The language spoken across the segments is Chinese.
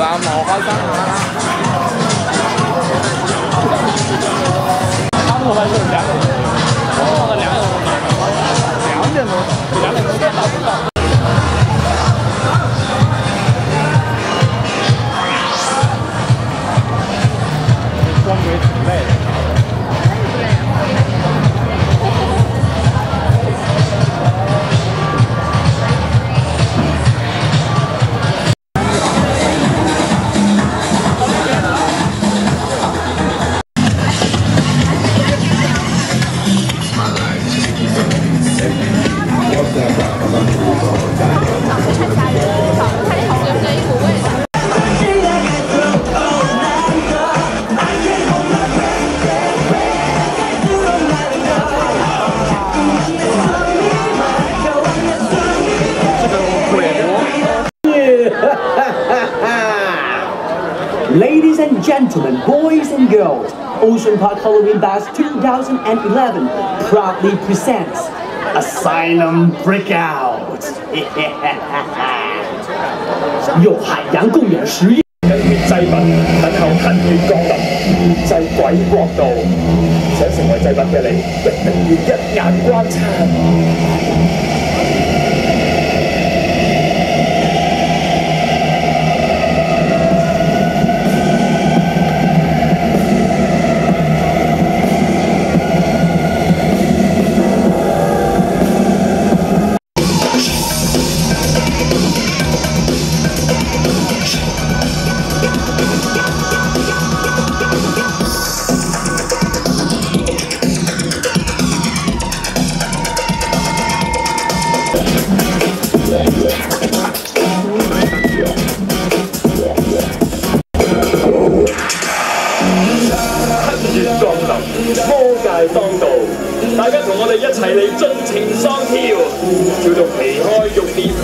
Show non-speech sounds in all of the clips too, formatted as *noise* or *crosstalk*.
啊，叫阿毛花生啊。他们还是两点，哦，两点钟买的，两点钟，两点钟到不到？光鬼挺累 Ocean Park Halloween Bash 2011 proudly presents Asylum Breakout 。由海洋公园实验紧血祭品，等候近血降临，祭鬼国度。想成为祭品嘅你，一定要一眼关餐。 *laughs*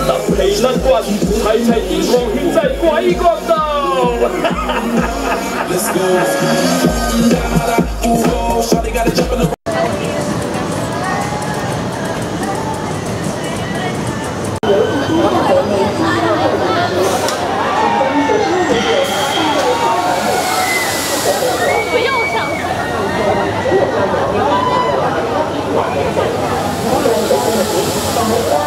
揼皮甩骨，齊齊見狂血祭鬼國度。就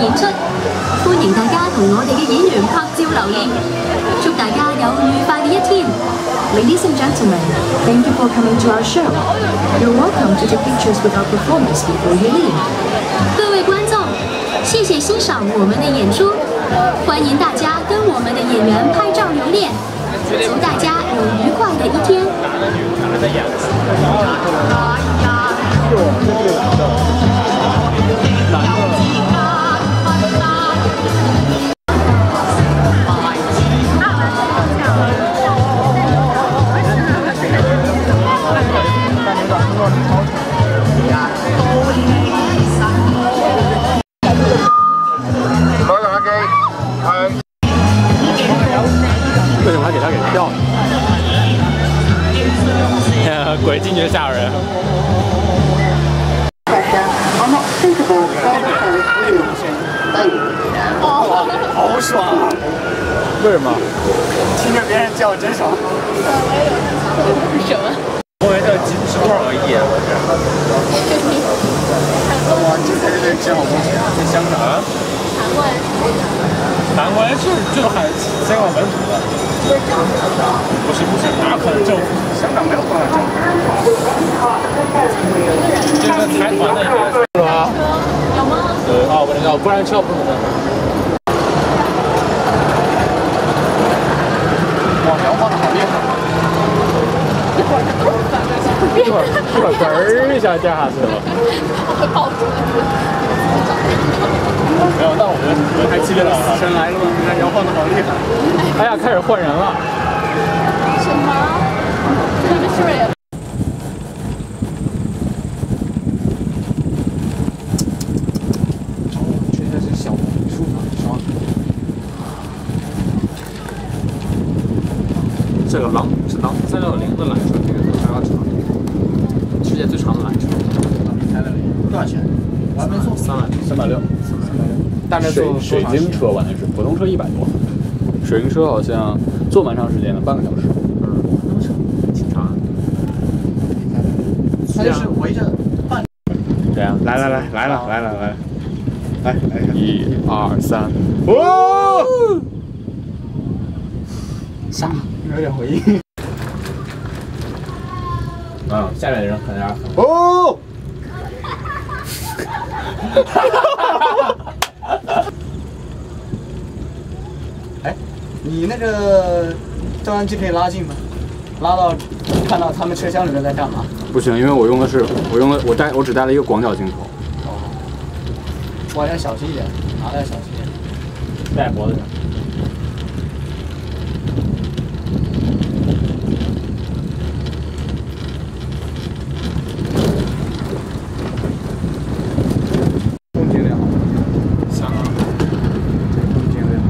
演出，歡迎大家同我哋嘅演員拍照留念，祝大家有愉快嘅一天。Ladies and gentlemen, thank you for coming to our show. You're welcome to take pictures with our performance before you leave. 各位觀眾，謝謝欣賞我们的演出，歡迎大家跟我们的演員拍照留念，祝大家有愉快的一天。*laughs* *laughs* 鬼进去吓人。好爽啊！为什么？听着别人叫真爽。我也有什么？后面这几十多少个亿啊！我这。哇，这才是最吃好东西啊！在香港啊。韩国人。韩国人是就是韩香港本土的。不是政府的。不是不是，哪可能政府？香港没有办法政府。这个财团的是吧？有吗？对啊，不能要，不然车不能的。哇，摇晃的好厉害！一会儿一会儿一会儿嘣掉下去了。会爆出来。没有，那我们我们太激烈了。死神来了，你看摇晃的好厉害。哎呀，开始换人了。什么？这个是不是也？觉得是小红书嘛，爽。这个狼是狼三六零的缆车，这个还要长，世界最长的缆车。三六零多少钱？完没错，三万三百六，三百六。大概坐水晶车完全是，普通车一百多，水晶车好像坐蛮长时间的，半个小时。嗯，那么长，挺长。它就是围着半。对啊，来来来来了来了来了，来来看，一二三，哦，啥？有点回应。嗯，下面的人可能很。哦。*laughs* *laughs* 哎，你那个照相机可以拉近吗？拉到看到他们车厢里面在干嘛？不行，因为我用的是我用的我带我只带了一个广角镜头，哦我要小心一点，拿的要小心一点。戴脖子上。风景良好，香啊，风景良好。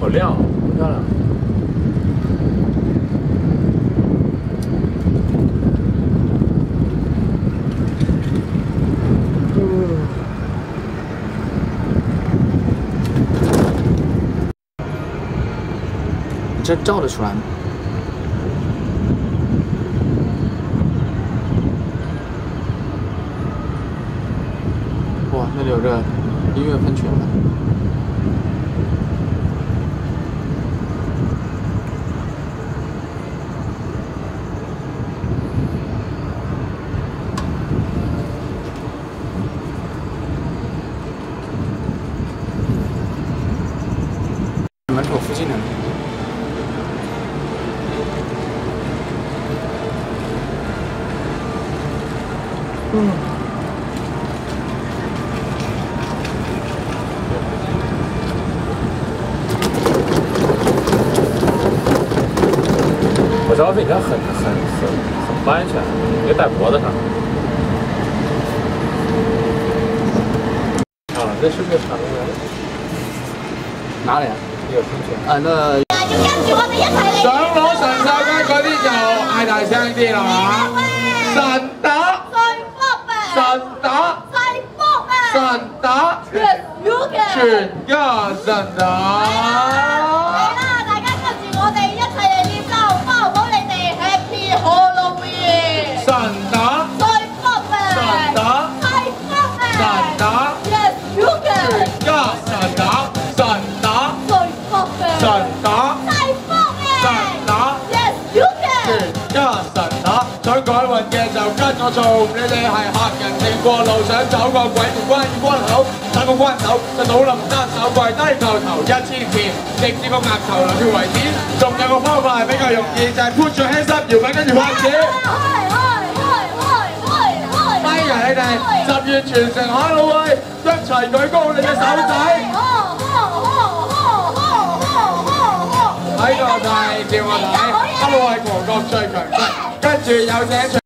好亮，好漂亮。这照得出来吗？哇，那里有个音乐喷泉。门口附近的。我这 outfit 很很很很很不安全，应该戴脖子上。啊，这是个长人，哪里啊？一个喷泉。啊，那想攞神晒關嗰啲就嗌大聲啲啦嚇！神打，神打，神打，全家神打。改運嘅就跟我做，你哋係客人定過路，想走個鬼門關要關口，打個關口就倒冧單手跪低叩頭一千遍，直至個額頭流血為止。仲有個方法係比較容易，就係 put your hands up 搖滾跟住拍子。咪呀你哋，十月全城海老威，一齊舉高你隻手仔。喺度睇，叫我睇，哈佬係韓國最強勢，跟住有這場。